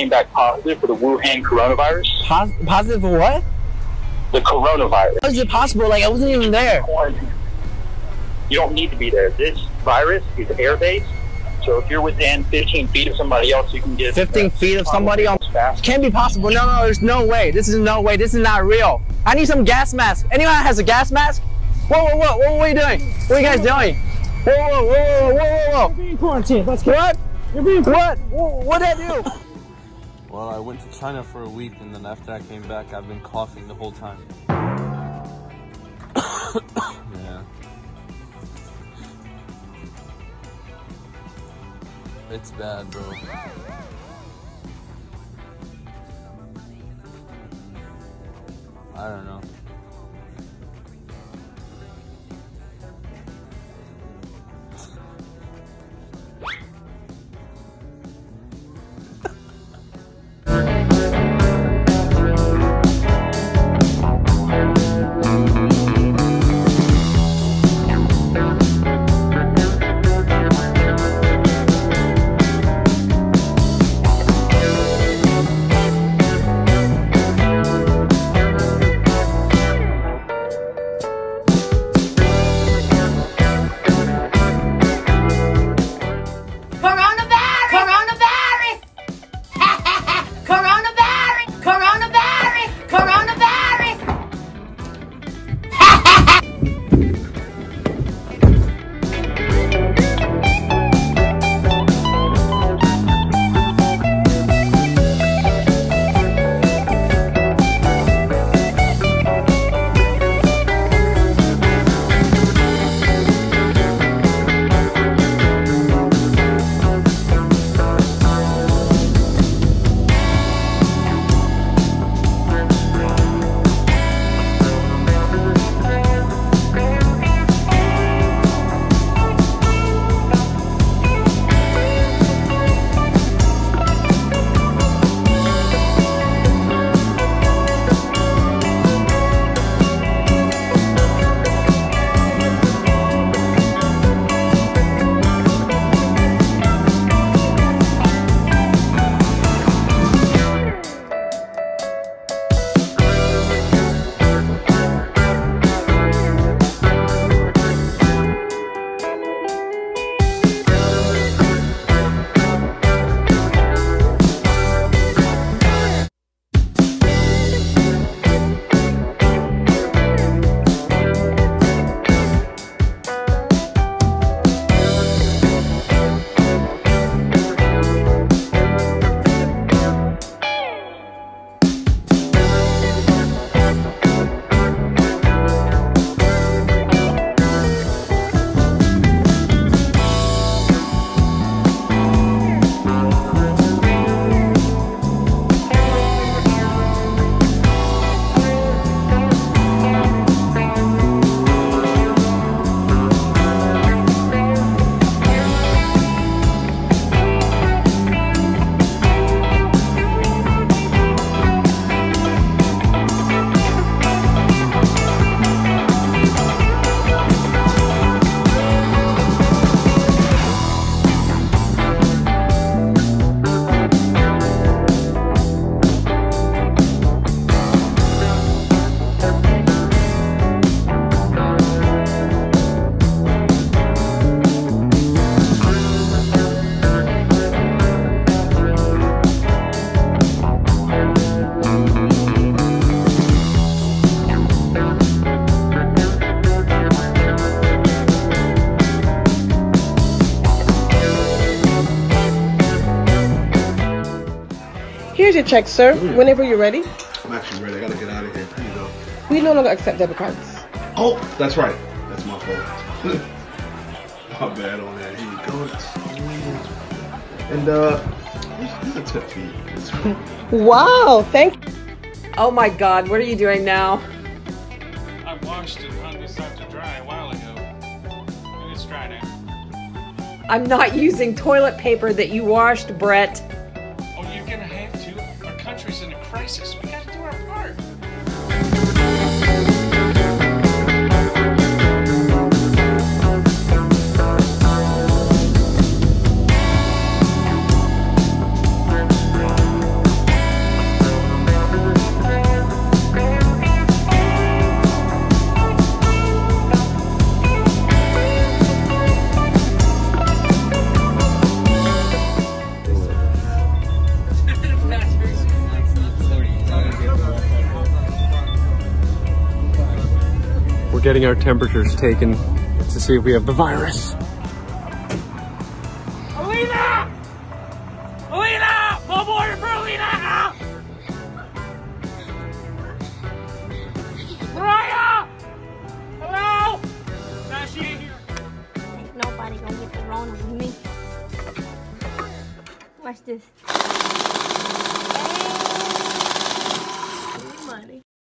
came back positive for the Wuhan coronavirus. Pos- positive for what? The coronavirus. How is it possible? Like I wasn't even there. You don't need to be there. This virus is air based. So if you're within 15 feet of somebody else, you can get 15 uh, feet of somebody on. fast. Can't be possible. No, no, there's no way. This is no way. This is not real. I need some gas mask. Anyone has a gas mask? Whoa, whoa, whoa, whoa, what are you doing? What are you guys doing? Whoa, whoa, whoa, whoa, whoa, whoa, whoa. being quarantined. Let's go. What? You're being what? What did I do? Well, I went to China for a week, and then after I came back, I've been coughing the whole time. yeah. It's bad, bro. I don't know. Here's your check, sir. Whenever you're ready. I'm actually ready. I gotta get out of here. Here you go. We no longer accept debit cards. Oh, that's right. That's my fault. my bad on that. Here you go. And uh, here's a tip for you. Wow, thank you Oh my god, what are you doing now? I washed and hung this out to dry a while ago. And it's dry now. I'm not using toilet paper that you washed, Brett. Oh, you're gonna have to. Our country's in a crisis. We gotta We're getting our temperatures taken to see if we have the virus. Alina! Alina! One more for Alina! Mariah! Hello? Now ain't nobody gonna get the wrong with me. Watch this.